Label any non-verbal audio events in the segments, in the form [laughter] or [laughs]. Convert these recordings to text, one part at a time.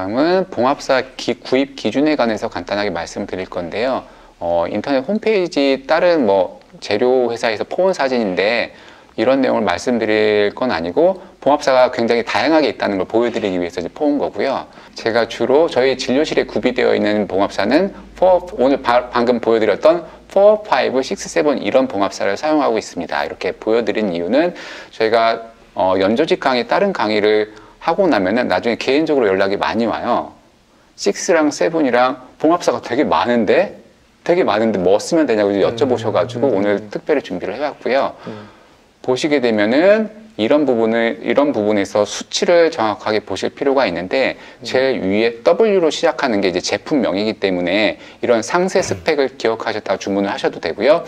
다음은 봉합사 기- 구입 기준에 관해서 간단하게 말씀드릴 건데요. 어, 인터넷 홈페이지 다른 뭐 재료 회사에서 포온 사진인데 이런 내용을 말씀드릴 건 아니고 봉합사가 굉장히 다양하게 있다는 걸 보여드리기 위해서 이제 포온 거고요. 제가 주로 저희 진료실에 구비되어 있는 봉합사는 4, 오늘 바- 방금 보여드렸던 4, 5, 6, 7 이런 봉합사를 사용하고 있습니다. 이렇게 보여드린 이유는 저희가 어, 연조직 강의 다른 강의를 하고 나면은 나중에 개인적으로 연락이 많이 와요. 6랑 7이랑 봉합사가 되게 많은데 되게 많은데 뭐 쓰면 되냐고 여쭤보셔가지고 음, 음, 오늘 특별히 준비를 해왔고요. 음. 보시게 되면은 이런 부분을 이런 부분에서 수치를 정확하게 보실 필요가 있는데 제일 위에 W로 시작하는 게 이제 제품명이기 때문에 이런 상세 스펙을 기억하셨다가 주문을 하셔도 되고요.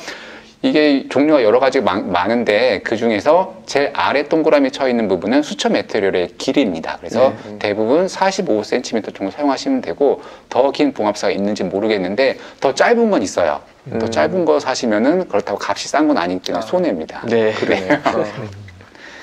이게 종류가 여러 가지 많, 많은데 그 중에서 제일 아래 동그라미 쳐 있는 부분은 수처 매트리얼의 길이입니다. 그래서 네. 대부분 45cm 정도 사용하시면 되고 더 긴 봉합사가 있는지 모르겠는데 더 짧은 건 있어요. 더 음. 짧은 거 사시면은 그렇다고 값이 싼 건 아니기 때문에 아. 손해입니다. 네, 그러네요. [laughs]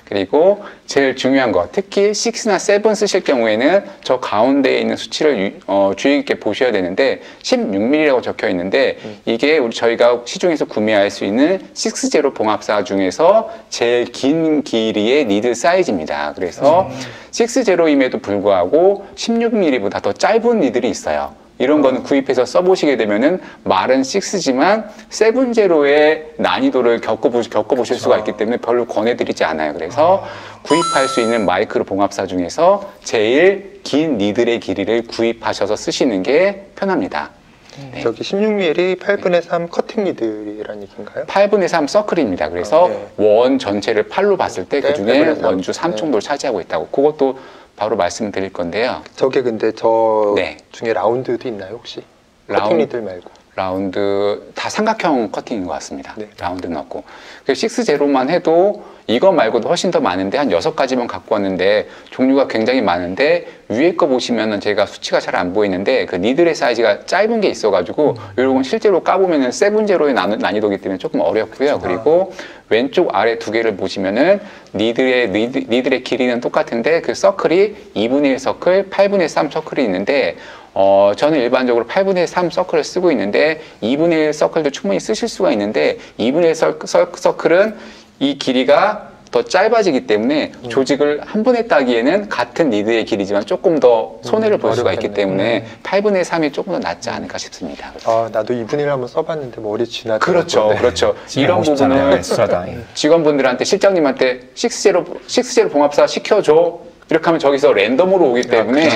그리고 제일 중요한 거, 특히 6나 7 쓰실 경우에는 저 가운데에 있는 수치를 유- 어, 주의 깊게 보셔야 되는데 16mm라고 적혀 있는데 이게 우리 저희가 시중에서 구매할 수 있는 6제로 봉합사 중에서 제일 긴 길이의 니들 사이즈입니다. 그래서 6제로임에도 불구하고 16mm보다 더 짧은 니들이 있어요. 이런 거는 구입해서 써보시게 되면은 말은 6지만 7제로의 난이도를 겪어보시, 겪어보실 수가 있기 때문에 별로 권해드리지 않아요. 그래서 구입할 수 있는 마이크로 봉합사 중에서 제일 긴 니들의 길이를 구입하셔서 쓰시는 게 편합니다. 네. 저기 16mm 8분의 3 cutting needle이라는 얘기인가요? 8분의 3 circle입니다. 그래서 아, 네. 원 전체를 8로 봤을 때 네, 그 중에 8분의 3. 원주 3 네. 정도를 차지하고 있다고. 그것도 바로 말씀드릴 건데요. 저게 근데 저 네. 중에 round도 있나요 혹시? cutting roun- needle 말고. 라운드 다 삼각형 cutting인 것 같습니다. 네. round는 없고. 그래서 6 zero만 해도 이거 말고도 훨씬 더 많은데 한 여섯 가지만 갖고 왔는데 종류가 굉장히 많은데 위에 거 보시면은 제가 수치가 잘 안 보이는데 그 needle의 사이즈가 짧은 게 있어가지고 이런 건 실제로 까보면은 seven zero의 난- 난이도기 때문에 조금 어렵고요. 그리고 왼쪽 아래 두 개를 보시면은 needle의 needle, needle의 길이는 똑같은데 그 circle이 2분의 1 서클, 8분의 3 circle이 있는데 어, 저는 일반적으로 8분의 3 circle을 쓰고 있는데 2분의 1 circle도 충분히 쓰실 수가 있는데 2분의 1 서, 서, circle은 이 길이가 더 짧아지기 때문에 음. 조직을 한 번에 뜨기에는 같은 needle의 길이지만 조금 더 손해를 볼 수가 있기 음. 때문에 음. 8분의 3이 조금 더 낫지 않을까 싶습니다. 아 나도 2분의 1 한번 써봤는데 머리 지나더라고요. 그렇죠, 네. 그렇죠. [laughs] 이런 부분은. [laughs] 직원분들한테 실장님한테 six zero six zero 봉합사 시켜줘 이렇게 하면 저기서 random으로 오기 때문에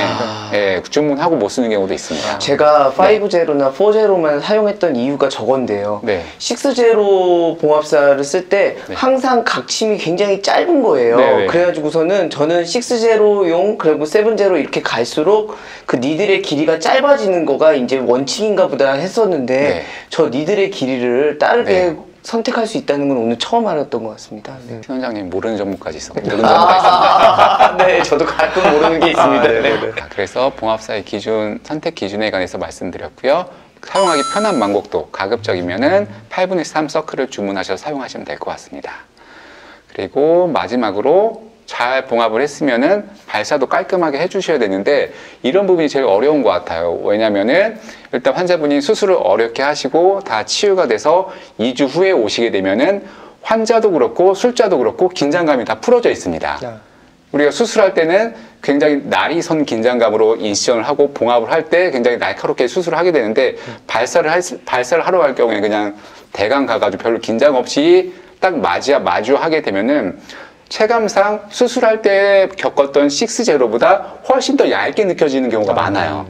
예, 주문하고 못 쓰는 경우도 있습니다. 제가 5제로나 4제로만 사용했던 이유가 저건데요. 네. 6제로 봉합사를 쓸 때 네. 항상 각침이 굉장히 짧은 거예요. 네, 네. 그래가지고서는 저는 6제로용 그리고 7제로 이렇게 갈수록 그 니들의 길이가 짧아지는 거가 이제 원칙인가 보다 했었는데 네. 저 니들의 길이를 다르게 네. 선택할 수 있다는 건 오늘 처음 알았던 것 같습니다. 네. 신 원장님 모르는 종목까지 있어. 모르는 종목가 있습니다. 아, 네, 저도 가끔 모르는 게 있습니다. 아, 네네네. 자, 그래서 봉합사의 기준 선택 기준에 관해서 말씀드렸고요. 사용하기 편한 망곡도 가급적이면은 8분의 3 서클을 주문하셔서 사용하시면 될 것 같습니다. 그리고 마지막으로 잘 봉합을 했으면은 발사도 깔끔하게 해주셔야 되는데 이런 부분이 제일 어려운 것 같아요. 왜냐면은 일단 환자분이 수술을 어렵게 하시고 다 치유가 돼서 2주 후에 오시게 되면은 환자도 그렇고 술자도 그렇고 긴장감이 다 풀어져 있습니다. 야, 우리가 수술할 때는 굉장히 날이 선 긴장감으로 인시전을 하고 봉합을 할 때 굉장히 날카롭게 수술을 하게 되는데 발사를 할, 발사를 하러 갈 경우에 그냥 대강 가가지고 별로 긴장 없이 딱 마주, 마주하게 되면은 체감상 수술할 때 겪었던 6제로보다 훨씬 더 얇게 느껴지는 경우가 많아요.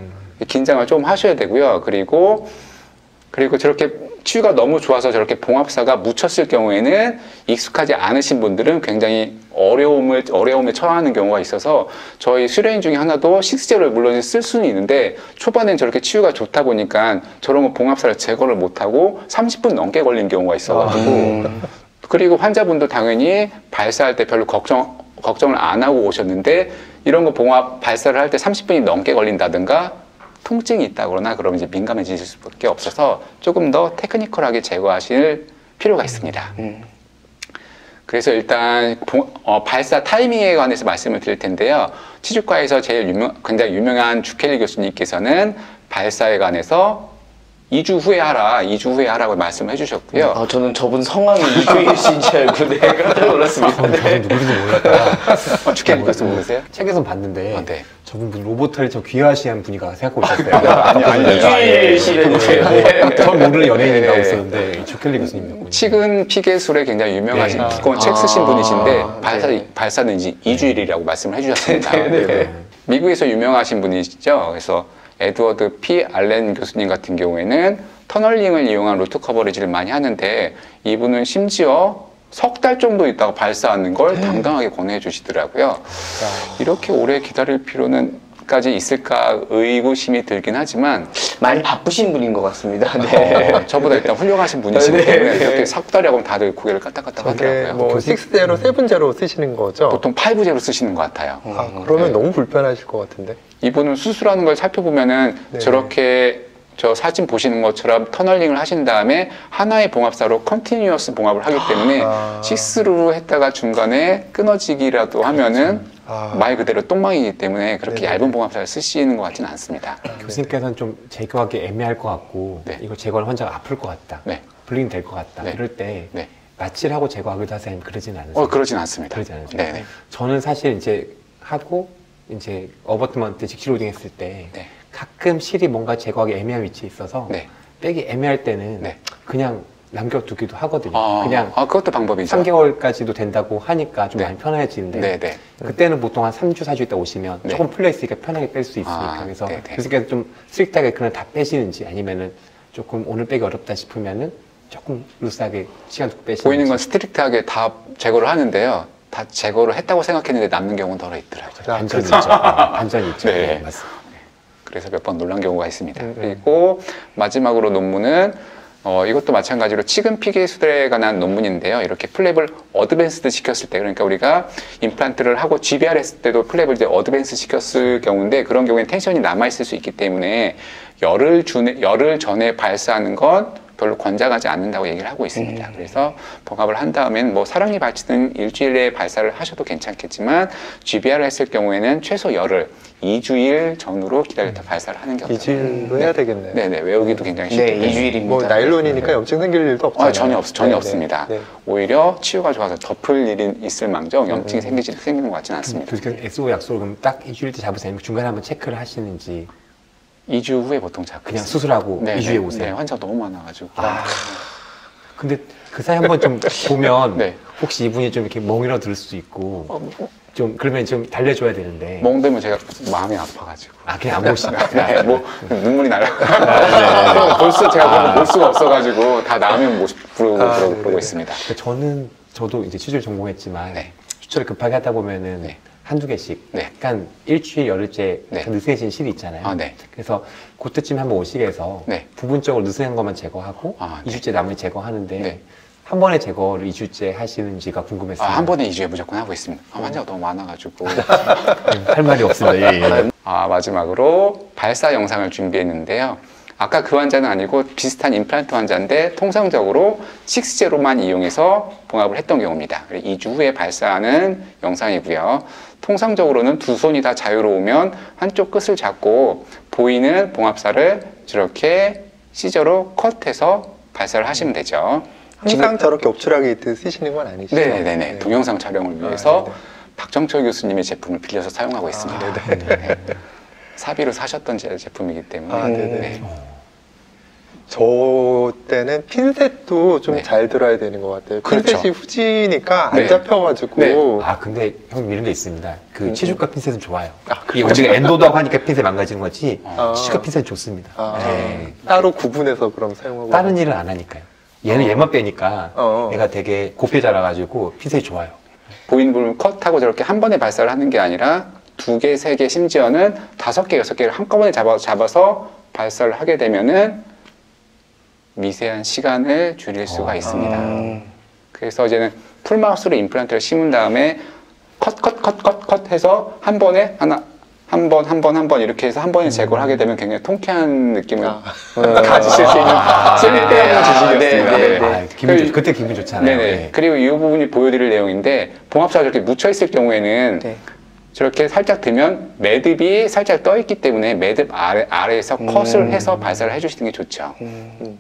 긴장을 좀 하셔야 되고요. 그리고 그리고 저렇게 치유가 너무 좋아서 저렇게 봉합사가 묻혔을 경우에는 익숙하지 않으신 분들은 굉장히 어려움을 어려움에 처하는 경우가 있어서 저희 수련인 중에 하나도 식스제를 물론 쓸 수는 있는데 초반엔 저렇게 치유가 좋다 보니까 저런 거 봉합사를 제거를 못하고 30분 넘게 걸린 경우가 있어가지고 그리고 환자분도 당연히 발사할 때 별로 걱정 걱정을 안 하고 오셨는데 이런 거 봉합 발사를 할 때 30분이 넘게 걸린다든가 통증이 있다거나 그러면 이제 민감해지실 수밖에 없어서 조금 더 테크니컬하게 제거하실 필요가 있습니다. 음. 그래서 일단 봉- 어, 발사 타이밍에 관해서 말씀을 드릴 텐데요. 치주과에서 제일 유명, 굉장히 유명한 주켈리 교수님께서는 발사에 관해서 2주 후에 하라, 2주 후에 하라고 말씀을 해주셨고요. 아, 저는 저분 성함이 이주일 씨인 줄 알고 네, 깜짝 놀랐습니다. 저는 네. 누군지 몰랐다. 어, 주켈리 교수 모르세요? 책에서 봤는데 아, 네. 저분 무슨 로봇을 저 귀화시한 분이가 생각하고 있었어요. [laughs] 아니, 아니, 이주일 씨는. 전 모르는 연예인인가 네. 있었는데 조켈리 교수님이었군요. 치근 피계술에 굉장히 유명하신 네. 두꺼운 책 아, 쓰신 분이신데 네. 발사, 발사는 이제 2주일이라고 말씀을 해 주셨습니다. 네, [laughs] 네. 네. 미국에서 유명하신 분이시죠. 그래서 에드워드 P. 알렌 교수님 같은 경우에는 터널링을 이용한 루트 커버리지를 많이 하는데 이분은 심지어 석 달 정도 있다가 발사하는 걸 네. 당당하게 권해 주시더라고요. 이렇게 오래 기다릴 필요는 까지 있을까 의구심이 들긴 하지만 많이 바쁘신 분인 것 같습니다. 네. 어, 저보다 일단 훌륭하신 분이시기 네. 때문에 이렇게 석 달이라고 하면 다들 고개를 까딱까딱 하더라고요. 뭐 6제로 7제로 쓰시는 거죠? 보통 5제로 쓰시는 것 같아요. 아, 그러면 네. 너무 불편하실 것 같은데. 이분은 수술하는 걸 살펴보면은 네. 저렇게 저 사진 보시는 것처럼 tunneling을 하신 다음에 하나의 봉합사로 continuous 봉합을 하기 때문에 아. 식스로 했다가 중간에 끊어지기라도 하면은 아. 말 그대로 똥망이기 때문에 그렇게 네네. 얇은 봉합사를 쓰시는 것 같지는 않습니다. 교수님께서는 좀 제거하기 애매할 것 같고 네. 이걸 제거하면 환자가 아플 것 같다. 네. bleeding 될 것 같다. 네. 이럴 때 네. 마취를 하고 제거하기도 하세요? 그러진 않으세요? 어, 그러진 않습니다. 그러지 않으세요? 네네. 저는 사실 이제 하고 이제 abutment 즉시 loading 했을 때 네. 가끔 실이 뭔가 제거하기 애매한 위치에 있어서 네. 빼기 애매할 때는 네. 그냥 남겨두기도 하거든요. 아, 그냥 아, 그것도 방법이죠. 3개월까지도 된다고 하니까 좀 네. 많이 편해지는데 네네. 그때는 보통 한 3주, 4주 있다 오시면 네. 조금 풀려 있으니까 편하게 뺄 수 있으니까 아, 그래서 네네. 교수님께서 좀 strict하게 그냥 다 빼시는지 아니면은 조금 오늘 빼기 어렵다 싶으면은 조금 loose하게 시간 두고 빼시는지 보이는 건 strict하게 다 제거를 하는데요. 다 제거를 했다고 생각했는데 남는 경우는 더러 있더라고요. [laughs] 아, 반전이 그렇죠. 있죠. 반전이 있죠. 네. 네, 맞습니다. 그래서 몇 번 놀란 경우가 있습니다. 음, 음. 그리고 마지막으로 논문은 어, 이것도 마찬가지로 치근 피개 수술에 관한 논문인데요. 이렇게 flap을 advanced 시켰을 때, 그러니까 우리가 임플란트를 하고 GBR 했을 때도 flap을 이제 advance 시켰을 경우인데 그런 경우에는 tension이 남아 있을 수 있기 때문에 열을 주는 열을 전에 발사하는 건 별로 권장하지 않는다고 얘기를 하고 있습니다. 그래서 봉합을 한 다음엔 뭐 사랑니 발치는 일주일 내에 발사를 하셔도 괜찮겠지만 GBR을 했을 경우에는 최소 열을 2주일 전후로 기다렸다 발사를 하는 게 어떨까? 이주일로 해야 되겠네요. 네네 외우기도 굉장히 쉽기 네, 때문에. 이주일입니다. 뭐 나일론이니까 염증 생길 일도 없잖아요. 아, 전혀 없 전혀 네, 없습니다. 네, 네. 오히려 치유가 좋아서 덮을 일이 있을망정 음, 염증이 생기지 생기는 것 같지는 않습니다. 교수님께서 SO 약속을 그럼 딱 일주일 때 잡으세요? 중간에 한번 체크를 하시는지 2주 후에 보통 잡고 그냥 있습니다. 수술하고 네, 2주에 네, 오세요? 네, 환자 너무 많아가지고. 아, 근데 그 사이 한번 좀 [laughs] 보면 네. 혹시 이분이 좀 이렇게 멍이라 들을 수도 있고 어, 좀 그러면 좀 달래줘야 되는데 멍들면 제가 마음이 아파가지고. 아 그냥 안 보시나 [laughs] 네, 뭐 눈물이 나요. 네. [laughs] 볼수 제가 그런 거볼 수가 없어가지고 다 나오면 못 부르고 아, 그러고. 그러고 있습니다. 그러니까 저는 저도 이제 취재를 전공했지만 네. 추출을 급하게 하다 보면은 네. 한두 개씩 네. 약간 일주일 열흘째 네. 느슨해진 실이 있잖아요. 아, 네. 그래서 그때쯤 한번 오시게 해서 네. 부분적으로 느슨한 것만 제거하고 아, 네. 2주째 나머지 제거하는데 네. 한 번에 제거를 2주째 하시는지가 궁금했어요. 아, 한 번에 2주에 무조건 하고 있습니다. 아, 환자가 너무 많아가지고. [laughs] 할 말이 없습니다. 예, 예. 아, 마지막으로 발사 영상을 준비했는데요. 아까 그 환자는 아니고 비슷한 임플란트 환자인데 통상적으로 6제로만 이용해서 봉합을 했던 경우입니다. 2주 후에 발사하는 영상이고요. 통상적으로는 두 손이 다 자유로우면 한쪽 끝을 잡고 보이는 봉합사를 저렇게 시저로 컷해서 발사를 하시면 되죠. 항상 저렇게 옵출하게 쓰시는 건 아니시죠? 네네네. 네. 동영상 촬영을 위해서 아. 박정철 교수님의 제품을 빌려서 사용하고 있습니다. 아, 네. 사비로 사셨던 제- 제품이기 때문에. 아, 네네. 네. 저 때는 핀셋도 좀 네. 잘 들어야 되는 것 같아요. 그렇죠. 핀셋이 후지니까 네. 안 잡혀가지고 네. 아 근데 형 이런 게 있습니다. 그 치주과 핀셋은 좋아요. 아, 이게 우리가 엔도도 하고 하니까 핀셋 망가지는 거지. 아. 치주과 핀셋 좋습니다. 아, 네. 따로 구분해서 그럼 사용하고 다른 일을 안 하니까요. 얘는 어. 얘만 빼니까 어. 얘가 되게 곱게 자라가지고 핀셋이 좋아요. 보이는 부분 컷하고 저렇게 한 번에 발사를 하는 게 아니라 두 개, 세 개, 심지어는 다섯 개, 여섯 개를 한꺼번에 잡아, 잡아서 발사를 하게 되면은 미세한 시간을 줄일 수가 어. 있습니다. 음. 그래서 이제는 풀마우스로 임플란트를 심은 다음에 컷, 컷, 컷, 컷, 컷 해서 한 번에 하나, 한 번, 한 번, 한 번 이렇게 해서 한 번에 제거를 하게 되면 굉장히 통쾌한 느낌을 아. [laughs] 가지실 수 있는 쓸데없는 아, 지식이었습니다. 네, 네, 네. 네. 아, 기분 좋, 그- 그때 기분 좋잖아요. 네네. 네. 그리고 이 부분이 보여드릴 내용인데 봉합사가 이렇게 묻혀 있을 경우에는 네. 저렇게 살짝 들면 매듭이 살짝 떠 있기 때문에 매듭 아래, 아래에서 컷을 해서 발사를 해주시는 게 좋죠. 음.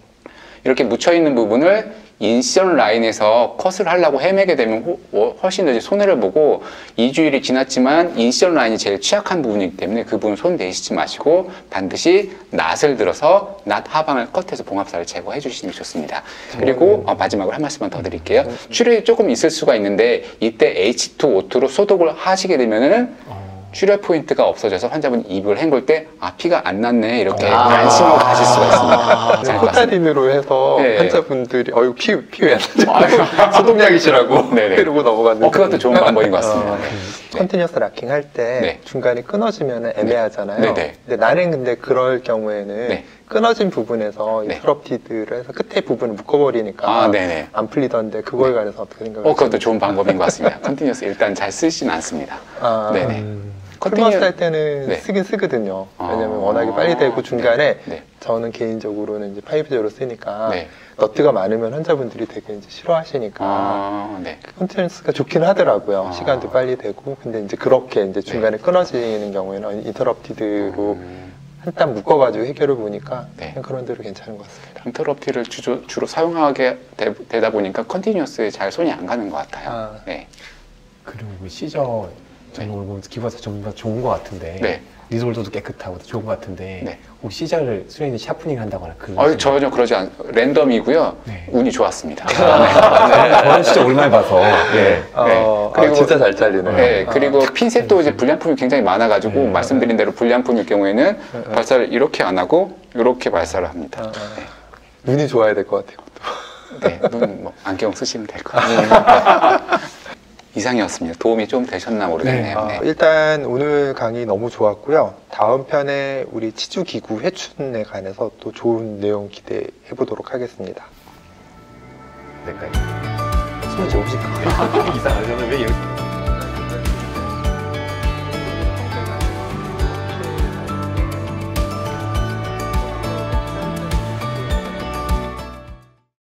이렇게 묻혀 있는 부분을 incision line에서 cut을 하려고 헤매게 되면 호- 어, 훨씬 더 손해를 보고 2주일이 지났지만 incision line이 제일 취약한 부분이기 때문에 그 부분 손대시지 마시고 반드시 knot을 들어서 낫 하방을 cut해서 봉합사를 제거해 주시는 게 좋습니다. 그리고 어, 마지막으로 한 말씀만 더 드릴게요. 출혈이 조금 있을 수가 있는데 이때 H2O2로 소독을 하시게 되면은 출혈 포인트가 없어져서 환자분 입을 헹굴 때 아 피가 안 났네 이렇게 아. 안심하고 가실 수가 있습니다. 잘 봤습니다. 포타딘으로 해서 네. 환자분들이 어유 피피왜 [laughs] 소독약이시라고 네네. 이러고 넘어갔는데 어, 그것도 좋은 방법인 것 같습니다. 네. continuous locking 할때 네. 중간에 끊어지면 애매하잖아요. 네, 네. 근데 나는 근데 그럴 경우에는 네. 끊어진 부분에서 네. interrupted를 해서 끝에 부분을 묶어버리니까 아, 네네. 안 풀리던데 그거에 관해서 어떻게 어, 생각하세요? 그것도 좋은 방법인 것 같습니다. continuous 일단 잘 쓰지는 않습니다. 아, 네네. continuous 할 때는 네. 쓰긴 쓰거든요. 아. 왜냐면 워낙에 빨리 되고 중간에 네. 저는 개인적으로는 이제 five zero 쓰니까 네. knot가 많으면 환자분들이 되게 이제 싫어하시니까 아, 네. continuous가 좋긴 하더라고요. 아. 시간도 빨리 되고. 근데 이제 그렇게 이제 중간에 끊어지는 경우에는 interrupted로 음, 한땀 묶어가지고 해결을 보니까 네. 그런 대로 괜찮은 것 같습니다. interrupted를 주로, 주로 사용하게 되, 다 보니까 continuous에 잘 손이 안 가는 것 같아요. 아. 네. 그리고 그 scissor 오늘 보면서 기부가 전부 다 좋은 것 같은데 네. 리솔더도 깨끗하고 좋은 것 같은데 네. 혹시 시저를 수련이 샤프닝 한다거나 그런 어, 전혀 그러지 않, 랜덤이고요. 네. 운이 좋았습니다. 저는 진짜 오랜만에 봐서 예. 어, 그리고- 아, 진짜 잘 잘리네. 네, 아. 그리고 핀셋도 이제 불량품이 굉장히 많아가지고 네. 말씀드린 대로 불량품일 경우에는 네. 발사를 이렇게 안 하고 이렇게 발사를 합니다. 아, 아. 눈이 좋아야 될 것 같아요. 네, 눈 뭐, 안경 쓰시면 될 것 같아요. 이상이었습니다. 도움이 좀 되셨나 모르겠네요. 아, 네. 일단 오늘 강의 너무 좋았고요. 다음 편에 우리 치주기구 회춘에 관해서 또 좋은 내용 기대해 보도록 하겠습니다. 될까요? 숨을 조금씩 이상하잖아요. 왜 여기